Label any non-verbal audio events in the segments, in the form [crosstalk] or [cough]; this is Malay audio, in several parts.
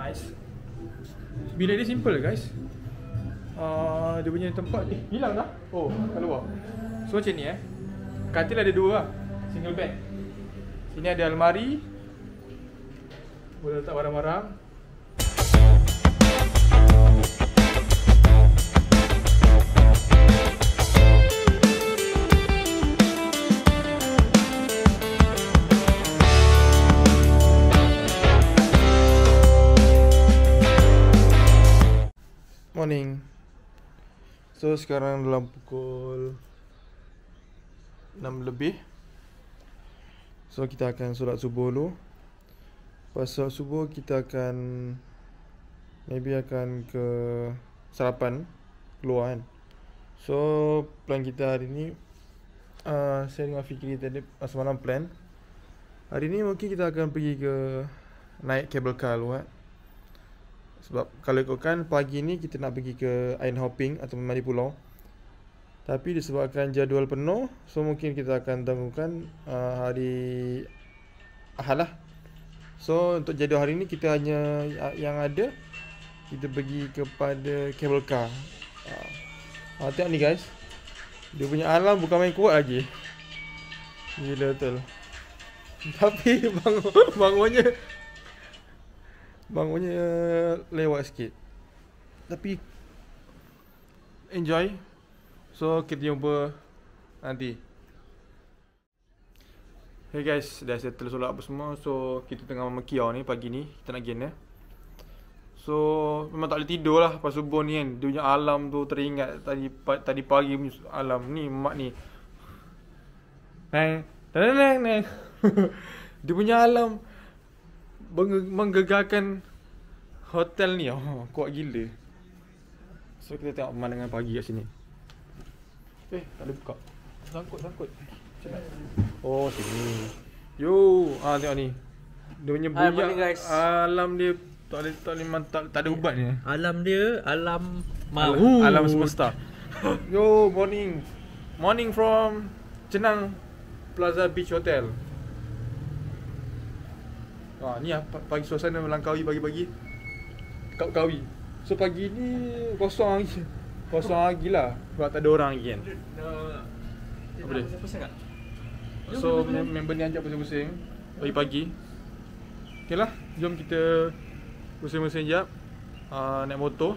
Nice. Bilik dia simple guys. Uh, dia punya tempat eh hilang dah. Oh, keluar. So macam ni eh. Katil ada dua lah. Single bed. Sini ada almari. Boleh letak barang-barang. So sekarang dalam pukul 6 lebih. So kita akan solat subuh dulu. Lepas solat subuh kita akan maybe akan ke sarapan keluar kan. So plan kita hari ni uh, saya dengan Fikri tadi uh, semalam plan. Hari ni mungkin kita akan pergi ke naik cable car dulu kan. Sebab kalau ikutkan pagi ni kita nak pergi ke island hopping atau mandi pulau. Tapi disebabkan jadual penuh, so mungkin kita akan tangguhkan uh, hari Ahad lah. So untuk jadual hari ni kita hanya uh, yang ada kita pergi kepada cable car. Uh, uh, tengok ni guys. Dia punya alam bukan main kuat lagi. Gila betul. [laughs] Tapi bangun, bangunnya Bangunnya lewat sikit. Tapi Enjoy. So kita jumpa Nanti. Hey guys Dah settle solat apa semua. So kita tengah mekiau ni pagi ni. Kita nak gain eh. So memang tak boleh tidur lah Pas subuh ni kan. Dia punya alam tu teringat Tadi tadi pagi punya alam Ni mak ni. Neng neng neng [laughs] Dia punya alam menggegarkan hotel ni. Oh, kuat gila. So kita tengok pemandangan pagi kat sini. Eh tak boleh buka. Sangkut sangkut. Oh sini. Yo ah tengok ni. Dia punya bunyi alam dia tak boleh tak boleh tak, tak ada ubat ni alam dia alam maut alam, alam semesta. Yo morning. Morning from Cenang Plaza Beach Hotel Ha, ni lah pagi suasana melangkaui pagi-pagi. Kawi So pagi ni kosong lagi. Kosong lagi lah. Sebab tak ada orang lagi kan? Apa dia? So member ni ajak pusing-pusing. Pagi-pagi. Okay lah. Jom kita Pusing-pusing sekejap. Uh, Naik motor.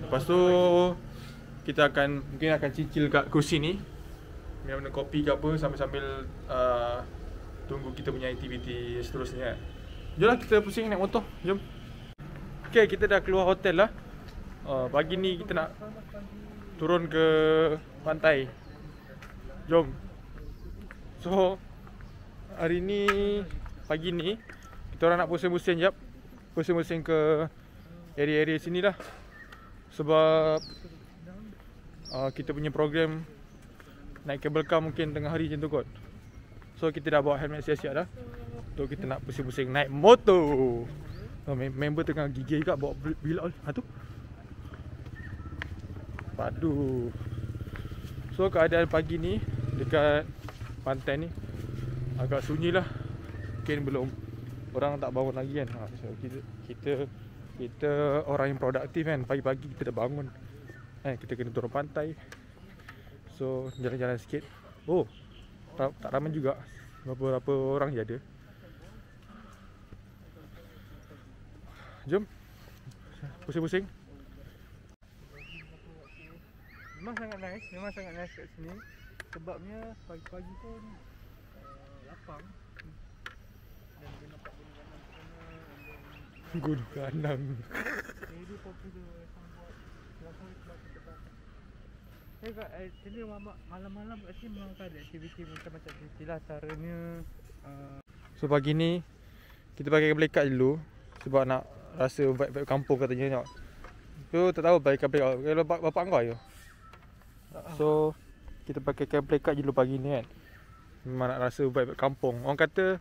Lepas tu Kita akan Mungkin akan cicil kat kursi ni. Minum kopi ke apa Sambil-sambil uh, tunggu kita punya aktiviti seterusnya. Jomlah kita pusing naik motor. Jom. Okay, kita dah keluar hotel lah. Uh, pagi ni kita nak turun ke pantai. Jom. So, hari ni, pagi ni, kita orang nak pusing-pusing jap. Pusing-pusing ke area-area sini lah. Sebab uh, kita punya program naik kabel car mungkin tengah hari macam tu kot. So kita dah bawa helmet siap-siap dah. So kita nak pusing-pusing naik motor. Oh, Member tengah gigih kat bawa bilak Ha tu. Padu. So keadaan pagi ni Dekat pantai ni Agak sunyi lah. Mungkin belum Orang tak bangun lagi kan. Ha, So kita Kita Kita orang yang produktif kan. Pagi-pagi kita dah bangun. Eh, Kita kena turun pantai. So jalan-jalan sikit. Oh tak, ramai juga. Berapa-berapa orang je ada. Jom. Pusing-pusing. Memang sangat nice Memang sangat nice kat sini. Sebabnya pagi-pagi pun uh, Lapang. Dan dia nampak gunung kanang kat sana Gunung kanang Jadi popular Sambuat Lapang saya kat eh, sini malam-malam kat sini memang ada aktiviti macam-macam aktiviti lah caranya uh, So pagi ni kita pakai kabel ikat dulu sebab nak rasa vibe-vibe kampung katanya tengok. Tu tak tahu pakai kabel ikat. Kalau bapak, bapak kau je. So kita pakai kabel ikat dulu pagi ni kan. Memang nak rasa vibe kampung. Orang kata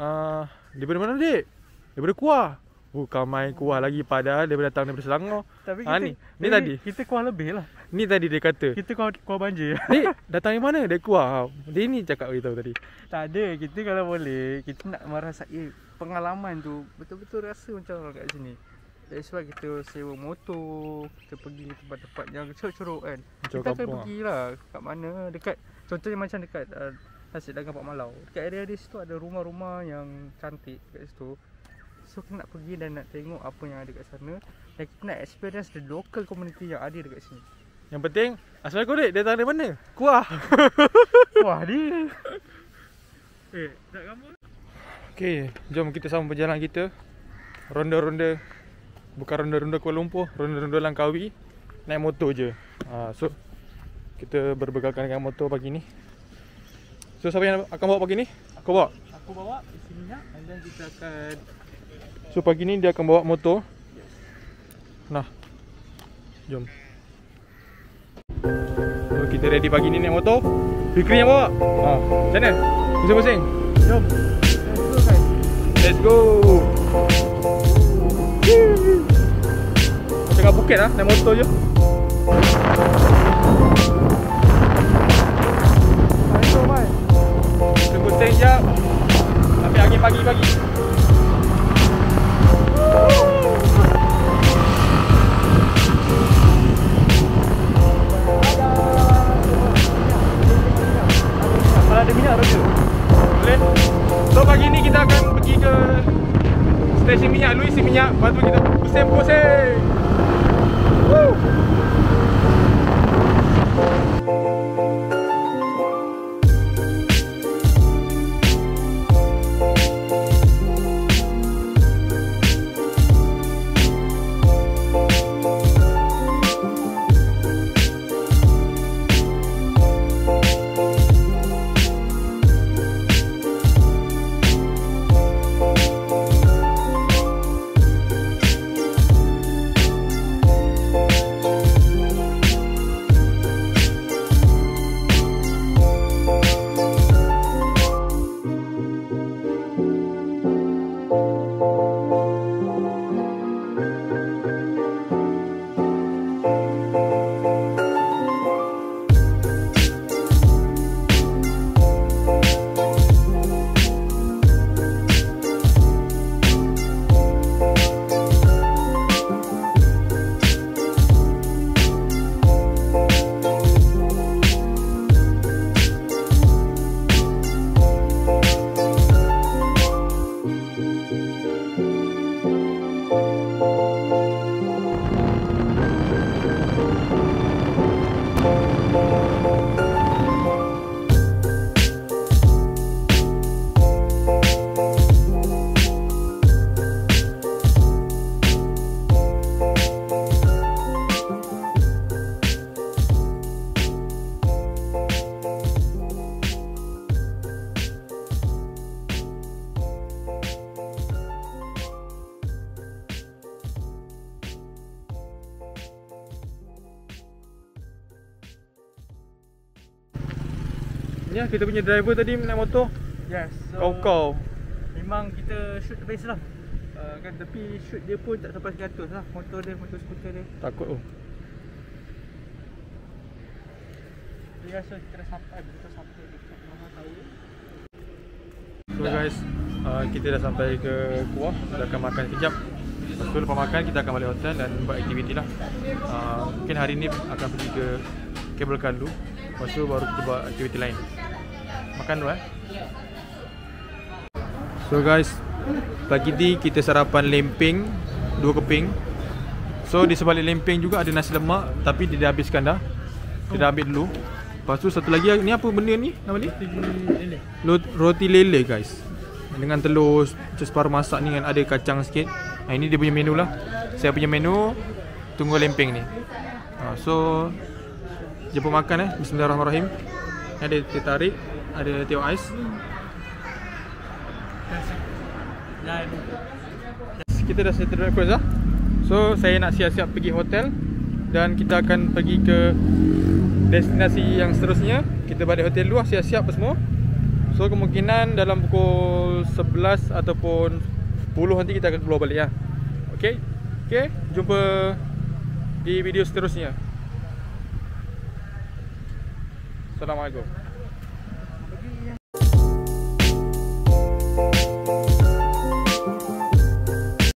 uh, daripada mana dik? Daripada Kuah. Bukan main kuah lagi padahal dia datang daripada Selangor. Tapi ha, kita, ni, ni tadi. Kita kuah lebih lah. Ni tadi dia kata. Kita kuah, kuah banjir. Ni [laughs] datang dari mana? Dia kuah. Dia ni cakap kita tadi. Tak ada. Kita kalau boleh, kita nak merasai pengalaman tu betul-betul rasa macam orang kat sini. That's why kita sewa motor, kita pergi tempat-tempat yang curuk-curuk kan. Macam kita akan lah. pergi lah kat mana dekat contohnya macam dekat uh, Nasi Dagang Pak Malau. Dekat area di situ ada rumah-rumah yang cantik kat situ. So kita nak pergi dan nak tengok apa yang ada kat sana dan kita nak experience the local community yang ada dekat sini. Yang penting asal kau dek datang dari mana? Kuah. [laughs] Wah dia. Eh, nak gambar? Okey, jom kita sambung perjalanan kita. Ronda-ronda bukan ronda-ronda Kuala Lumpur, ronda-ronda Langkawi. Naik motor je. Ha, so kita berbekalkan dengan motor pagi ni. So siapa yang akan bawa pagi ni? Aku bawa. Aku bawa isi minyak and then kita akan So pagi ni dia akan bawa motor. Nah. Jom. Kita ready pagi ni naik motor. Fikri yang bawa. Ha, macam mana? Pusing-pusing. jom. Let's go guys. Let's go. Tengah Phuket lah, naik motor je. Bye. Pusing-pusing je. Ambil angin pagi-pagi. Lah kita punya driver tadi naik motor. Yes so Kau-kau. Memang kita shoot the best lah. Uh, kan, Tapi shoot dia pun tak sampai 100 lah. Motor dia, motor skuter dia. Takut oh Dia rasa kita dah sampai Kita sampai dekat rumah saya So guys uh, Kita dah sampai ke Kuah. Kita akan makan sekejap. Lepas tu lepas makan kita akan balik hotel dan buat aktiviti lah. Uh, Mungkin hari ni akan pergi ke Cable car dulu Lepas tu baru kita buat aktiviti lain Makan dulu eh. So guys Pagi ni kita sarapan lempeng Dua keping. So di sebalik lempeng juga ada nasi lemak Tapi dia dah habiskan dah. Kita dah ambil dulu. Lepas tu satu lagi Ni apa benda ni? Nama ni? Ini Lo- roti lele guys. Dengan telur macam separuh masak ni dengan ada kacang sikit. Ha, ini dia punya menu lah. Saya punya menu tunggu lempeng ni. Ha, so jemput makan eh. Bismillahirrahmanirrahim. Ni ada teh tarik ada teh ais kita dah settle breakfast lah so saya nak siap-siap pergi hotel dan kita akan pergi ke destinasi yang seterusnya kita balik hotel dulu lah siap-siap apa semua So kemungkinan dalam pukul 11 ataupun 10 nanti kita akan keluar balik ya. Okey. Okey, jumpa di video seterusnya. Assalamualaikum.